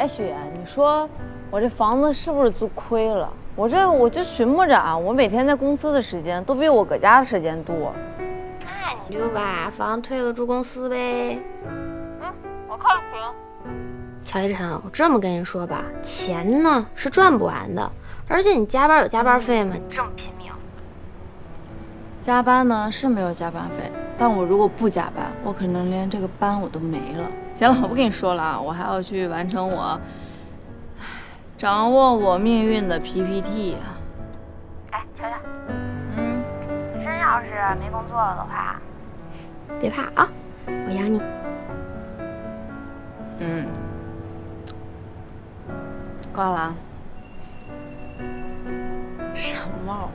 哎，雪，你说我这房子是不是租亏了？我这我就寻摸着啊，我每天在公司的时间都比我搁家的时间多。那你就把房退了住公司呗。嗯，我看行。乔一晨，我这么跟你说吧，钱呢是赚不完的，而且你加班有加班费吗？你这么拼命。加班呢是没有加班费，但我如果不加班我可能连这个班我都没了。行了我不跟你说了啊我还要去完成我掌握我命运的 ppt 哎瞧瞧嗯？真要是没工作了的话。别怕啊我养你。嗯。挂了啊。傻帽